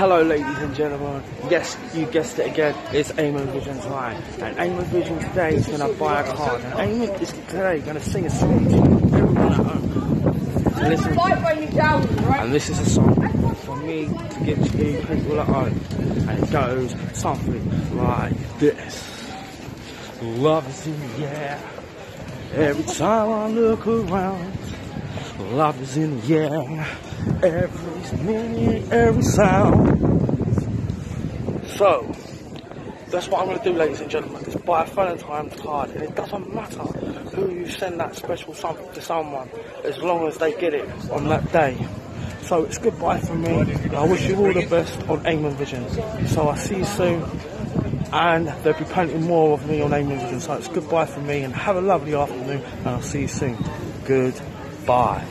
Hello, ladies and gentlemen. Yes, you guessed it again. It's Eamon Vision's Live. And Eamon Vision today is to buy a card. And Eamon is today to sing a song to everyone at home. Listen. And this is a song for me to give to you people at home. And it goes something like this. Love is in the air. Every time I look around. Love is in the air. Every minute, every sound. So, that's what I'm going to do, ladies and gentlemen. Is buy a Valentine's card, and it doesn't matter who you send that special something to someone, as long as they get it on that day. So it's goodbye from me. I wish you all the best on Eamon Vision. So I'll see you soon. And there'll be plenty more of me on Eamon Vision. So it's goodbye from me and have a lovely afternoon and I'll see you soon. Goodbye.